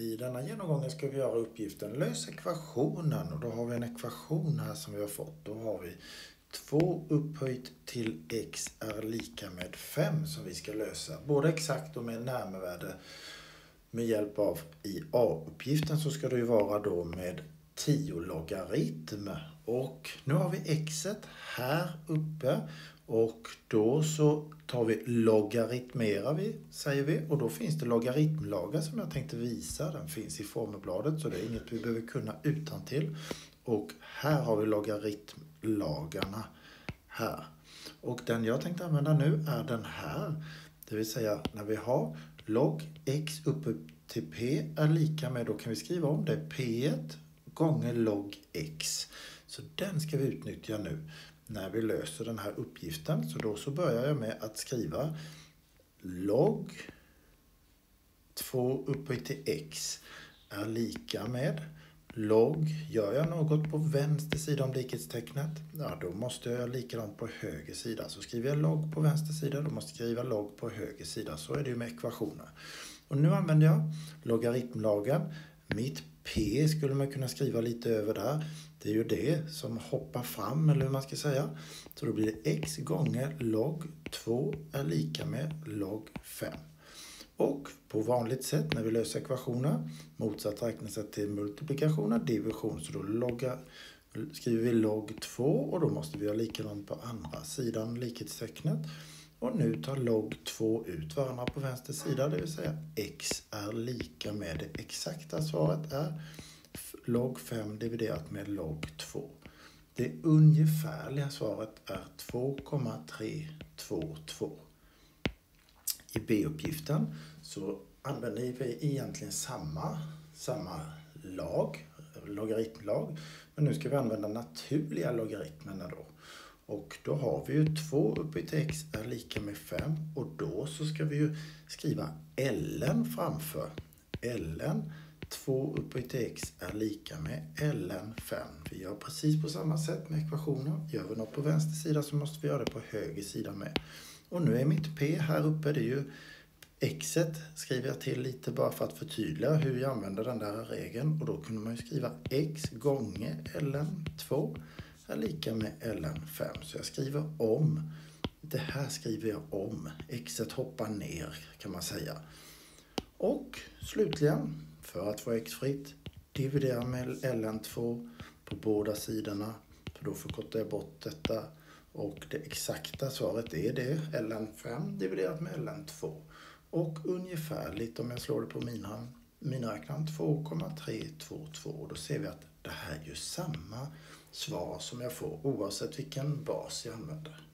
I denna genomgången ska vi göra uppgiften lös ekvationen och då har vi en ekvation här som vi har fått. Då har vi 2 upphöjt till x är lika med 5 som vi ska lösa. Både exakt och med närmevärde med hjälp av i A-uppgiften så ska det ju vara då med 10 logaritm. Och nu har vi x här uppe och då så tar vi logaritmerar vi, säger vi. Och då finns det logaritmlagar som jag tänkte visa. Den finns i formelbladet så det är inget vi behöver kunna utan till. Och här har vi logaritmlagarna här. Och den jag tänkte använda nu är den här. Det vill säga när vi har log x uppe till p är lika med, då kan vi skriva om det, p1 gånger log x. Så den ska vi utnyttja nu när vi löser den här uppgiften. Så då så börjar jag med att skriva log 2 upphöjt till x är lika med log. Gör jag något på vänster sida om likhetstecknet, ja då måste jag göra likadant på höger sida. Så skriver jag log på vänster sida, då måste jag skriva log på höger sida. Så är det ju med ekvationer. Och nu använder jag logaritmlagen. Mitt p skulle man kunna skriva lite över där. Det är ju det som hoppar fram, eller hur man ska säga. Så då blir det x gånger log 2 är lika med log 5. Och på vanligt sätt när vi löser ekvationer, motsatt räknesätt till multiplikation och division, så då loggar, skriver vi log 2 och då måste vi ha likadant på andra sidan likhetstecknet. Och nu tar log 2 ut varandra på vänster sida, det vill säga x är lika med det exakta svaret är log 5 dividerat med log 2. Det ungefärliga svaret är 2,322. I B-uppgiften så använder vi egentligen samma, samma lag, logaritmlag, men nu ska vi använda naturliga logaritmerna då. Och då har vi ju 2 upphöjt till x är lika med 5 och då så ska vi ju skriva ln framför. ln 2 upphöjt till x är lika med ln 5. Vi gör precis på samma sätt med ekvationer. Gör vi något på vänster sida så måste vi göra det på höger sida med. Och nu är mitt p här uppe, det är ju xet skriver jag till lite bara för att förtydliga hur jag använder den där regeln. Och då kunde man ju skriva x gånger ln 2 är lika med ln 5. Så jag skriver om. Det här skriver jag om. x hoppar ner kan man säga. Och slutligen för att få x-fritt dividera med ln2 på båda sidorna. För då förkortar jag bort detta. Och det exakta svaret är det, ln5 dividerat med ln2. Och ungefärligt, om jag slår det på min hand, miniräknaren 2,322. Då ser vi att det här är ju samma svar som jag får oavsett vilken bas jag använder.